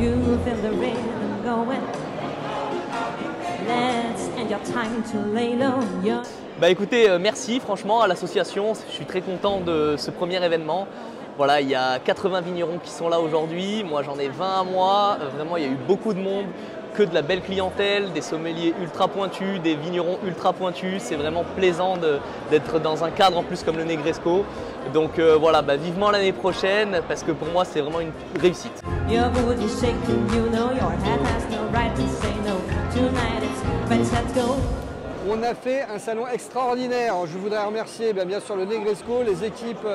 You feel Bah écoutez, euh, merci franchement à l'association. Je suis très content de ce premier événement. Voilà, il y a 80 vignerons qui sont là aujourd'hui. Moi, j'en ai 20 à moi. Euh, vraiment, il y a eu beaucoup de monde que de la belle clientèle, des sommeliers ultra pointus, des vignerons ultra pointus, c'est vraiment plaisant d'être dans un cadre en plus comme le Negresco. Donc euh, voilà, bah, vivement l'année prochaine parce que pour moi c'est vraiment une réussite. On a fait un salon extraordinaire. Je voudrais remercier bien, bien sûr le Negresco, les équipes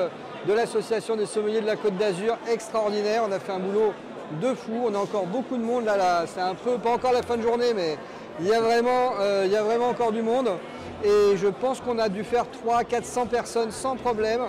de l'association des sommeliers de la Côte d'Azur, extraordinaire. On a fait un boulot de fou. On a encore beaucoup de monde là. là. C'est un peu, pas encore la fin de journée, mais il y a vraiment, euh, il y a vraiment encore du monde. Et je pense qu'on a dû faire 300-400 personnes sans problème.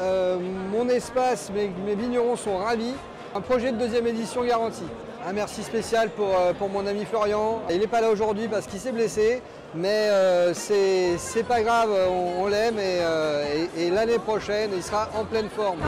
Euh, mon espace, mes, mes vignerons sont ravis. Un projet de deuxième édition garanti. Un merci spécial pour, euh, pour mon ami Florian. Il n'est pas là aujourd'hui parce qu'il s'est blessé, mais c'est pas grave, on, l'aime et- et l'année prochaine, il sera en pleine forme.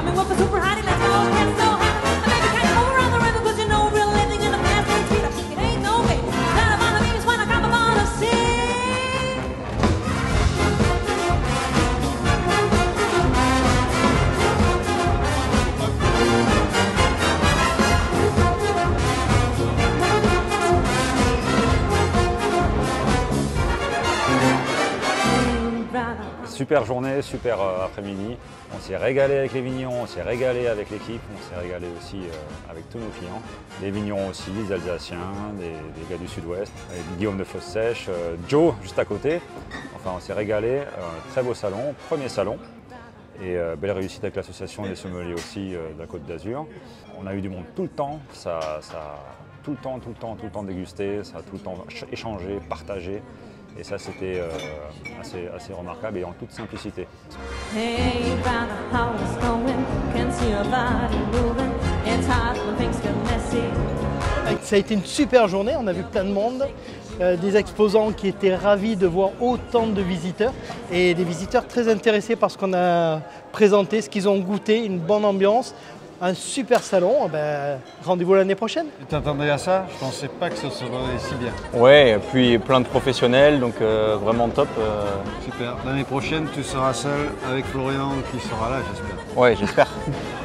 Super journée, super euh, après-midi. On s'est régalé avec les vignerons, on s'est régalé avec l'équipe, on s'est régalé aussi euh, avec tous nos clients. Les vignerons aussi, les Alsaciens, des, gars du Sud-Ouest, Guillaume de Fosse Sèche, euh, Joe juste à côté. Enfin, on s'est régalé. très beau salon, premier salon. Et belle réussite avec l'association des sommeliers aussi de la Côte d'Azur. On a eu du monde tout le temps, ça, ça tout le temps, tout le temps, tout le temps dégusté, ça a tout le temps ch- échangé, partagé. Et ça, c'était euh, assez, assez remarquable et en toute simplicité. Hey, brother, how it's going? Can see your body moving. It's hard when things get messy. Ça a été une super journée, on a vu plein de monde, euh, des exposants qui étaient ravis de voir autant de visiteurs et des visiteurs très intéressés par ce qu'on a présenté, ce qu'ils ont goûté, une bonne ambiance, un super salon. Ben, Rendez-vous l'année prochaine. Tu t'attendais à ça? Je pensais pas que ce serait si bien. Ouais, et puis plein de professionnels, donc euh, vraiment top. euh, Super. L'année prochaine, tu seras seul avec Florian qui sera là, j'espère. ouais, j'espère.